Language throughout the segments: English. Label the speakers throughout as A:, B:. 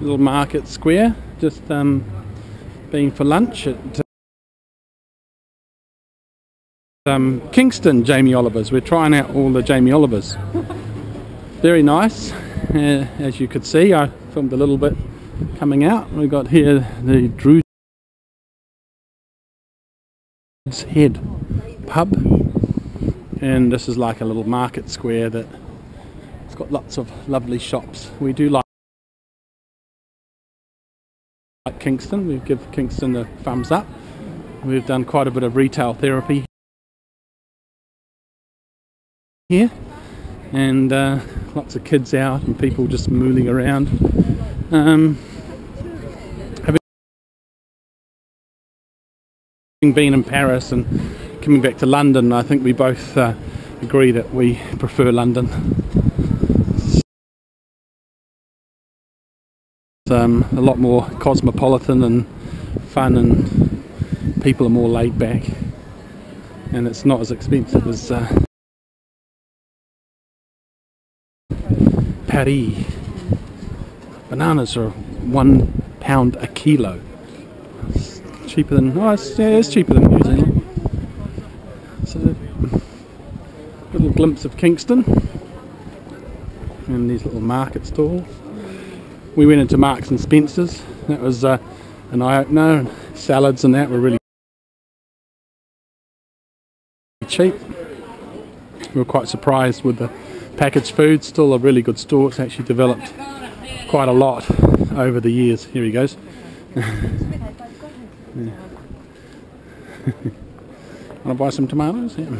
A: Little market square, just um, being for lunch at um, Kingston Jamie Olivers. We're trying out all the Jamie Olivers. Very nice, uh, as you could see. I filmed a little bit coming out. We've got here the Druid's Head pub, and this is like a little market square that it's got lots of lovely shops. We do like Kingston. We give Kingston a thumbs up. We've done quite a bit of retail therapy here, and uh, lots of kids out and people just mooling around. Um, having been in Paris and coming back to London, I think we both uh, agree that we prefer London. um, a lot more cosmopolitan and fun, and people are more laid back, and it's not as expensive as uh, Paris. Bananas are one pound a kilo. It's cheaper than oh, it's, yeah, it's cheaper than New Zealand. So, little glimpse of Kingston and these little market stalls we went into Marks and Spencers. That was uh, an eye opener. Salads and that were really cheap. We were quite surprised with the packaged food. Still a really good store. It's actually developed quite a lot over the years. Here he goes. Want to buy some tomatoes? Yeah.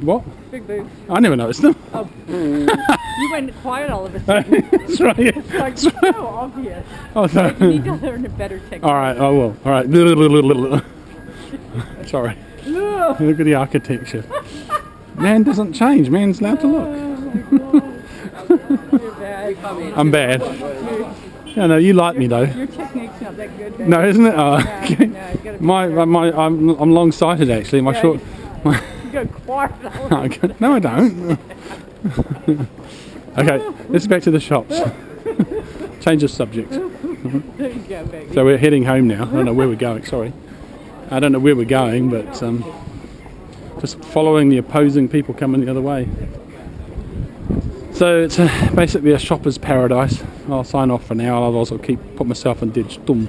A: what?
B: Big boots.
A: I never noticed them.
B: Oh. you went quiet all of a sudden.
A: That's right. Yeah.
B: It's like so obvious.
A: Oh,
B: You need to learn a better technique.
A: All right. I will. All right. Sorry.
B: Ugh.
A: Look at the architecture. Man doesn't change. Man's allowed to look.
B: Oh, You're bad.
A: I'm bad. Yeah, no, you like me though.
B: Your technique's not that good. babe.
A: No, isn't it? Oh, okay.
B: no, gotta,
A: My, my, I'm, I'm long-sighted actually. My
B: Yeah,
A: short. My,
B: you gotta quiet all of
A: okay. No, I don't. okay, let's back to the shops. Change the subject.
B: There you go.
A: So we're heading home now. I don't know where we're going. Sorry, I don't know where we're going, but um, just following the opposing people coming the other way. So it's uh basically a shopper's paradise. I'll sign off for now. Otherwise, I'll keep put myself in digital.